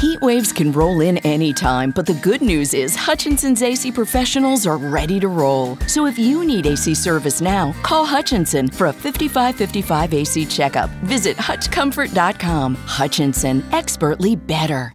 Heat waves can roll in anytime, but the good news is Hutchinson's AC professionals are ready to roll. So if you need AC service now, call Hutchinson for a 5555 AC checkup. Visit HutchComfort.com. Hutchinson, expertly better.